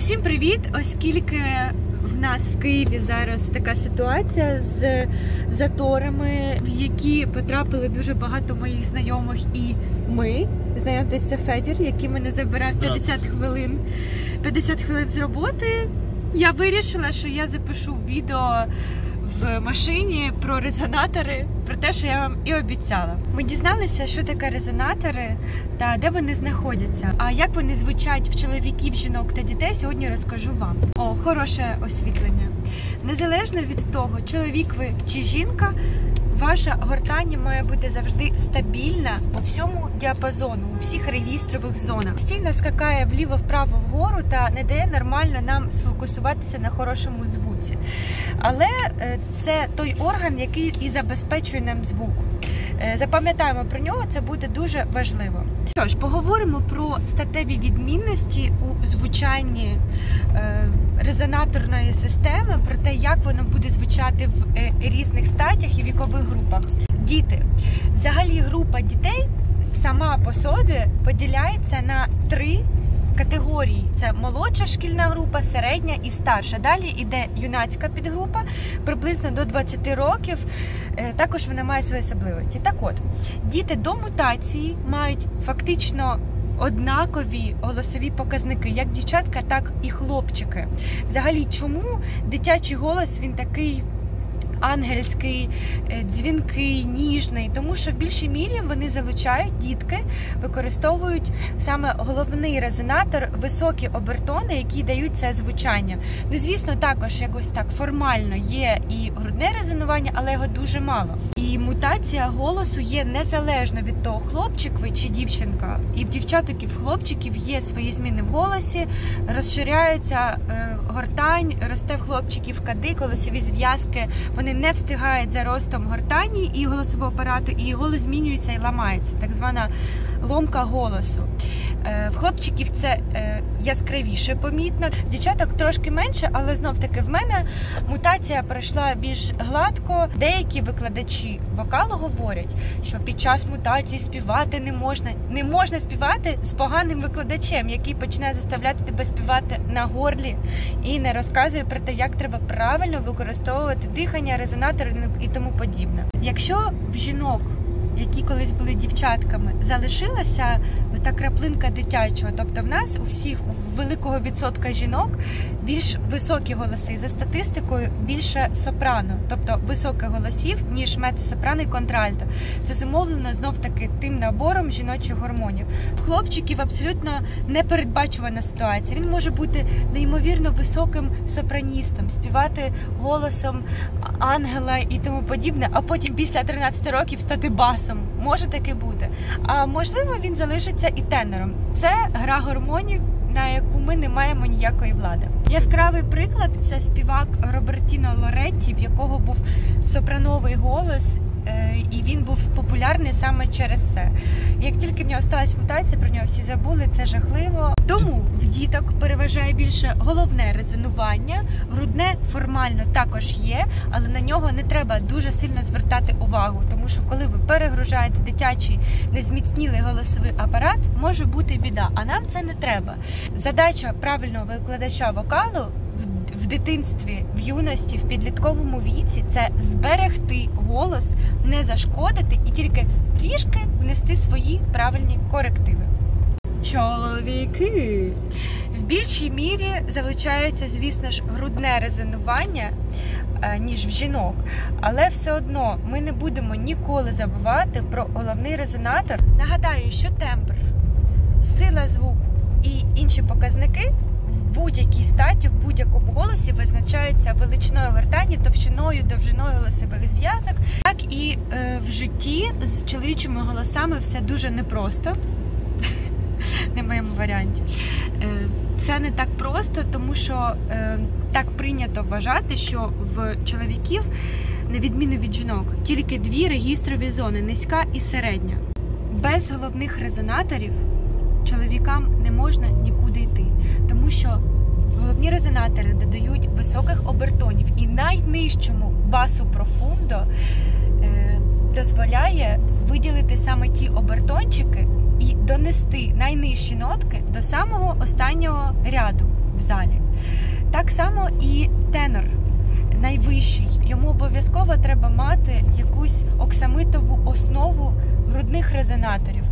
Всім привіт! Оскільки в нас в Києві зараз така ситуація з заторами, в які потрапили дуже багато моїх знайомих, і ми знайомтесь, це Федір, який мене забирав 50 хвилин. 50 хвилин з роботи. Я вирішила, що я запишу відео в машині про резонатори, про те, що я вам і обіцяла. Ми дізналися, що таке резонатори та де вони знаходяться. А як вони звучать в чоловіків, жінок та дітей, сьогодні розкажу вам. О, хороше освітлення. Незалежно від того, чоловік ви чи жінка, ваша гортання має бути завжди стабільна по всьому діапазону, у всіх регістрових зонах. Постійно скакає вліво-вправо вгору та не дає нормально нам сфокусуватися на хорошому звуці. Але е, це той орган, який і забезпечує нам звук. Е, Запам'ятаємо про нього, це буде дуже важливо. Що ж, поговоримо про статеві відмінності у звучанні е, резонаторної системи, про те, як воно буде звучати в е, різних стадіях і вікових групах. Діти. Взагалі, група дітей сама по собі поділяється на три категорії: це молодша шкільна група, середня і старша. Далі йде юнацька підгрупа, приблизно до 20 років. Е, Також вона має свої особливості. Так от, діти до мутації мають фактично. Однакові голосові показники, як дівчатка, так і хлопчики. Взагалі, чому дитячий голос він такий ангельський, е, дзвінкий, ніжний, тому що в більшій мірі вони залучають дітки, використовують саме головний резонатор, високі обертони, які дають це звучання. Ну, звісно, також якось так формально є і грудне резонування, але його дуже мало. І мутація голосу є незалежно від того, хлопчик ви чи дівчинка. І в дівчаток і в хлопчиків є свої зміни в голосі, розширяється е, гортань, росте в хлопчиків кади, голосові зв'язки. Вони не встигають за ростом гортані і голосового апарату, і голос змінюється і ламається, так звана ломка голосу. Е, В хлопчиків це е, яскравіше помітно. Дівчаток трошки менше, але знов таки в мене мутація пройшла більш гладко. Деякі викладачі вокалу говорять, що під час мутації співати не можна. Не можна співати з поганим викладачем, який почне заставляти тебе співати на горлі і не розказує про те, як треба правильно використовувати дихання, резонатори і тому подібне. Якщо в жінок які колись були дівчатками, залишилася та краплинка дитячого. Тобто, в нас у всіх у великого відсотка жінок більш високі голоси. За статистикою більше сопрано, тобто високих голосів, ніж мецо-сопрано і контральто. Це зумовлено знов таки тим набором жіночих гормонів. Хлопчиків абсолютно непередбачувана ситуація. Він може бути неймовірно високим сопраністом, співати голосом ангела і тому подібне, а потім після 13 років стати басом. Може таке бути. А можливо, він залишиться і тенором. Це гра гормонів. На яку ми не маємо ніякої влади. Яскравий приклад це співак Робертіно Лоретті, в якого був сопрановий голос, і він був популярний саме через це. Як тільки в нього сталася мутація, про нього всі забули, це жахливо. Тому в діток переважає більше головне резонування, грудне формально також є, але на нього не треба дуже сильно звертати увагу, тому що коли ви перегружаєте дитячий незміцнілий голосовий апарат, може бути біда. А нам це не треба. Задача правильного викладача вокалу дитинстві, в юності, в підлітковому віці це зберегти голос, не зашкодити і тільки трішки внести свої правильні корективи. Чоловіки в більшій мірі залучається, звісно ж, грудне резонування, е, ніж в жінок. Але все одно ми не будемо ніколи забувати про головний резонатор. Нагадаю, що тембр, сила звуку і інші показники будь-якій статі, в будь-якому голосі визначаються величиною гортані, товщиною, довжиною голосових зв'язок. Так і е, в житті з чоловічими голосами все дуже непросто. Не в моєму варіанті. Е, Це не так просто, тому що е, так прийнято вважати, що в чоловіків, на відміну від жінок, тільки дві регістрові зони низька і середня. Без головних резонаторів чоловікам не можна нікуди йти, головні додають високих обертонів і найнижчому басу профундо е, дозволяє виділити саме ті обертончики і донести найнижчі нотки до самого останнього ряду в залі. Так само і тенор найвищий. Йому обов'язково треба мати якусь оксамитову основу грудних резонаторів.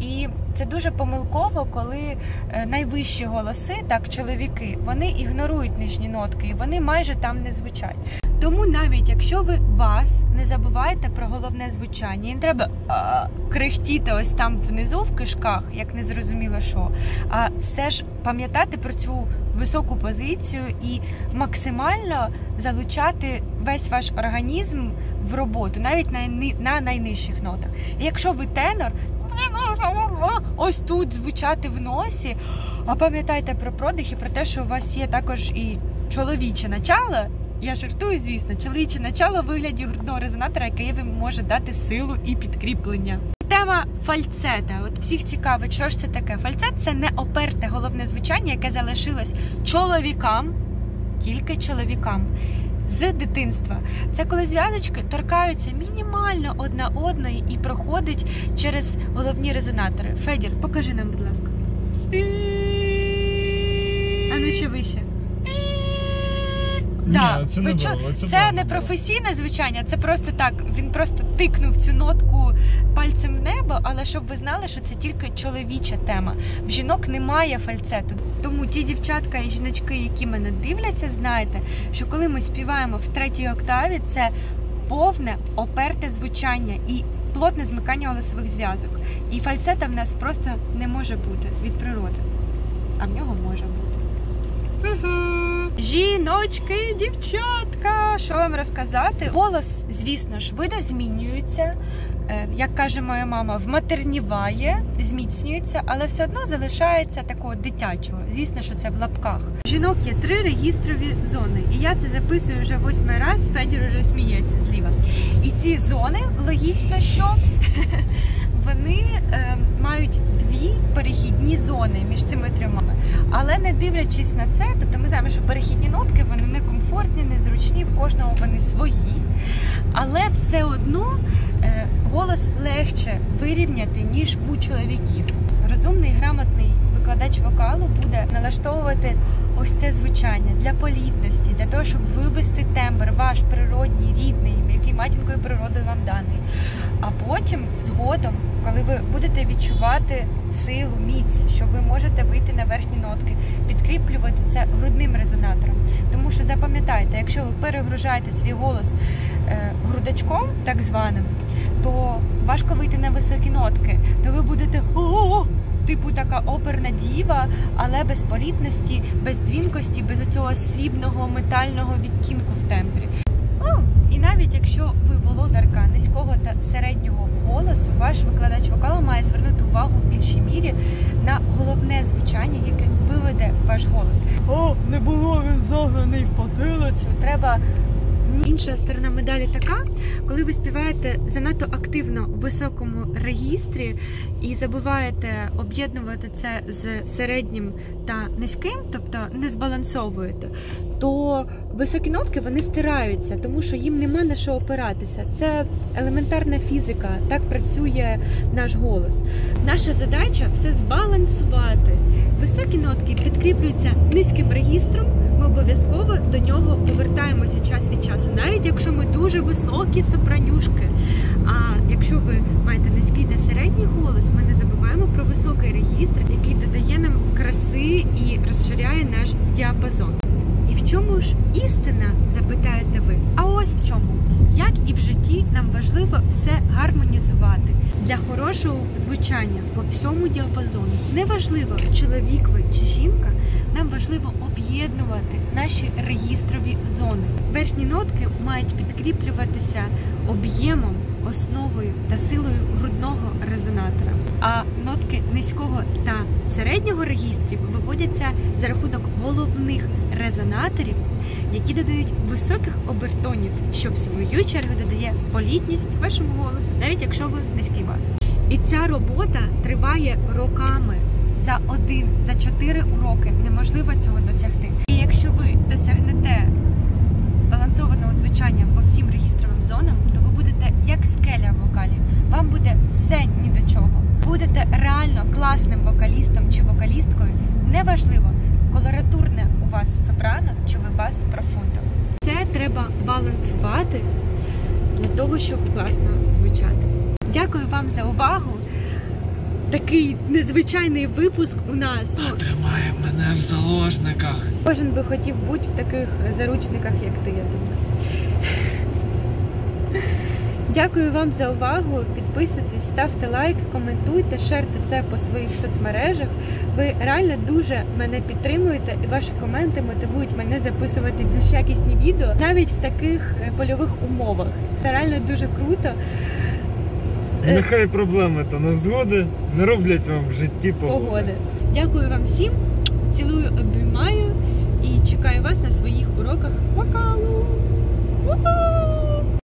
І це дуже помилково, коли е, найвищі голоси, так чоловіки, вони ігнорують нижні нотки, і вони майже там не звучать. Тому навіть якщо ви бас, не забувайте про головне звучання. І не треба а, крихтіти ось там внизу в кишках, як не зрозуміло що. А все ж пам'ятати про цю високу позицію і максимально залучати весь ваш організм в роботу, навіть на, на найнижчих нотах. І якщо ви тенор, ось тут звучати в носі. А пам'ятайте про продих і про те, що у вас є також і чоловіче начало. Я жартую, звісно, чоловіче начало в вигляді грудного резонатора, який вам може дати силу і підкріплення. Тема фальцета. От всіх цікавить, що ж це таке. Фальцет це не оперте головне звучання, яке залишилось чоловікам, тільки чоловікам. З дитинства це коли зв'язочки торкаються мінімально одна одної і проходить через головні резонатори. Федір, покажи нам, будь ласка. А ну ще вище. Ні, так, це не було, це це не професійне звучання, це просто так. Він просто тикнув цю пальцем в небо, але щоб ви знали, що це тільки чоловіча тема. В жінок немає фальцету. Тому ті дівчатка і жіночки, які мене дивляться, знаєте, що коли ми співаємо в третій октаві, це повне оперте звучання і плотне змикання голосових зв'язок. І фальцета в нас просто не може бути від природи, а в нього може бути. Жіночки, дівчатка, що вам розказати? Голос, звісно ж, видозмінюється. Е, Як каже моя мама, вматерніває, зміцнюється, але все одно залишається такого дитячого. Звісно, що це в лапках. Жінок є три регістрові зони, і я це записую вже восьмий раз. Федір вже сміється зліва. І ці зони логічно, що вони е, мають дві перехідні зони між цими трьома. Але не дивлячись на це, тобто ми знаємо, що перехідні нотки вони некомфортні, незручні, в кожного вони свої. Але все одно голос легше вирівняти, ніж у чоловіків. Розумний, грамотний викладач вокалу буде налаштовувати ось це звучання для політності, для того, щоб вивести тембр, ваш природній, рідний, матінкою природою вам даний. А потім, згодом, коли ви будете відчувати силу, міць, що ви можете вийти на верхні нотки, підкріплювати це грудним резонатором. Тому що запам'ятайте, якщо ви перегружаєте свій голос е, грудачком, так званим, то важко вийти на високі нотки, то ви будете «О-о-о!» типу така оперна діва, але без політності, без дзвінкості, без оцього срібного метального відтінку в тембрі. І навіть якщо ви володарка низького та середнього голосу, ваш викладач вокалу має звернути увагу в більшій мірі на головне звучання, яке виведе ваш голос. О, не було він загнаний в потилицю. Треба Інша сторона медалі така, коли ви співаєте занадто активно в високому регістрі і забуваєте об'єднувати це з середнім та низьким, тобто не збалансовуєте, то високі нотки вони стираються, тому що їм нема на що опиратися. Це елементарна фізика, так працює наш голос. Наша задача все збалансувати. Високі нотки підкріплюються низьким регістром. Ми обов'язково до нього повертаємося час від часу, якщо ми дуже високі сопранюшки. А якщо ви маєте низький та середній голос, ми не забуваємо про високий регістр, який додає нам краси і розширяє наш діапазон. І в чому ж істина, запитаєте ви? А ось в чому. Як і в житті, нам важливо все гармонізувати для хорошого звучання по всьому діапазону. Неважливо, чоловік ви чи жінка, нам важливо об'єднувати наші регістрові зони. Верхні нотки мають підкріплюватися об'ємом, основою та силою грудного резонатора. А нотки низького та середнього регістрів виводяться за рахунок головних резонаторів, які додають високих обертонів, що в свою чергу додає політність вашому голосу, навіть якщо ви низький бас. І ця робота триває роками. За один, за чотири уроки неможливо цього досягти. І якщо ви досягнете збалансованого звучання по всім регістровим зонам, то ви будете як вокалі. Вам буде все ні до чого. Будете реально класним вокалістом чи вокалісткою. Неважливо, колоратурне у вас сопрано чи ви бас профундо. Це треба балансувати для того, щоб класно звучати. Дякую вам за увагу. Такий незвичайний випуск у нас. Тримає мене в заложниках. Кожен би хотів бути в таких заручниках, як ти, я думаю. Дякую вам за увагу. Підписуйтесь, ставте лайк, коментуйте, шерте це по своїх соцмережах. Ви реально дуже мене підтримуєте, і ваші коменти мотивують мене записувати більш якісні відео навіть в таких е, польових умовах. Це реально дуже круто. Е, Нехай проблеми та невзгоди не роблять вам в житті погоди. Погоди. Дякую вам всім. Цілую, обіймаю і чекаю вас на своїх уроках вокалу.